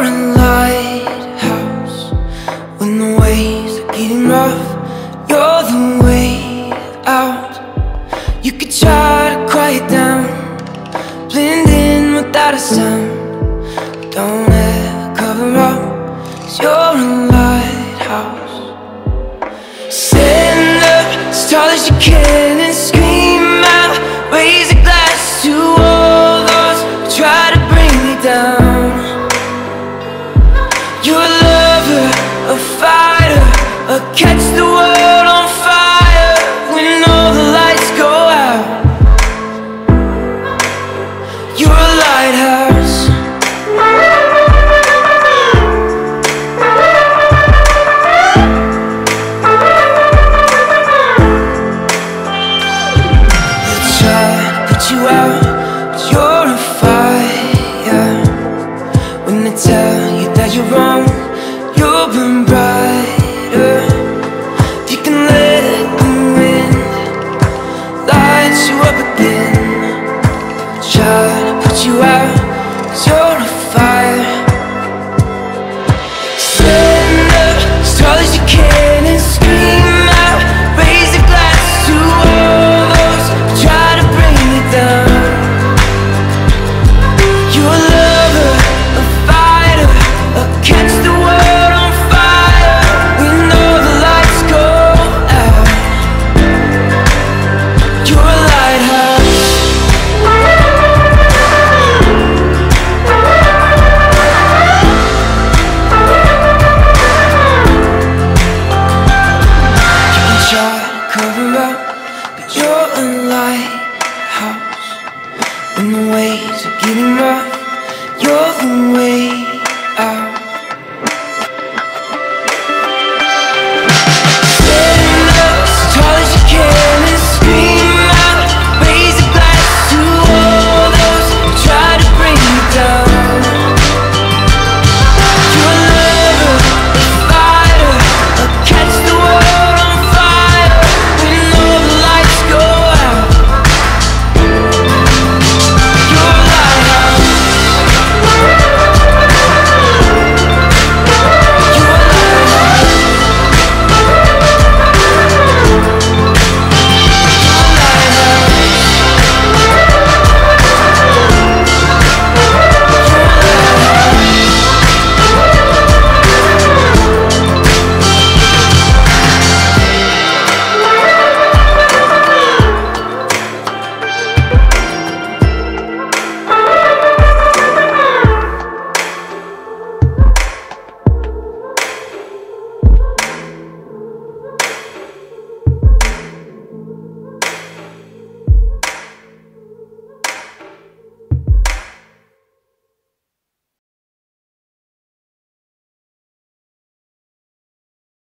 roaring lighthouse When the waves are getting rough. You're the way out. You could try to quiet down Blend in without a sound. Don't ever cover up Cause you're a lighthouse. Stand up as tall as you can catch the turn